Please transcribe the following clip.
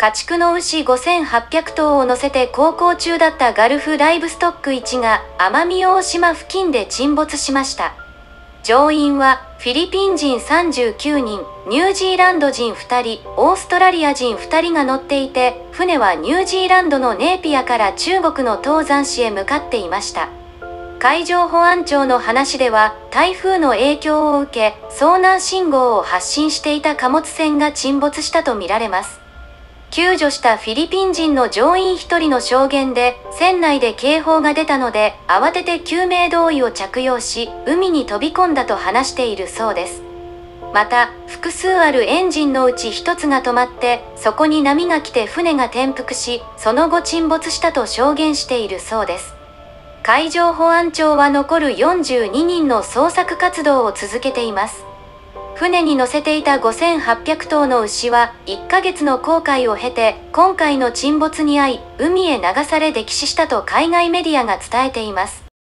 家畜の牛5800頭を乗せて航行中だったガルフライブストック1が奄美大島付近で沈没しました。乗員はフィリピン人39人、ニュージーランド人2人、オーストラリア人2人が乗っていて、船はニュージーランドのネーピアから中国の東山市へ向かっていました。海上保安庁の話では、台風の影響を受け、遭難信号を発信していた貨物船が沈没したとみられます。救助したフィリピン人の乗員1人の証言で、船内で警報が出たので、慌てて救命胴衣を着用し、海に飛び込んだと話しているそうです。また、複数あるエンジンのうち1つが止まって、そこに波が来て船が転覆し、その後沈没したと証言しているそうです。海上保安庁は残る42人の捜索活動を続けています。船に乗せていた5800頭の牛は1ヶ月の航海を経て今回の沈没に遭い海へ流され溺死したと海外メディアが伝えています。